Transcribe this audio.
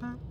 Mm-hmm.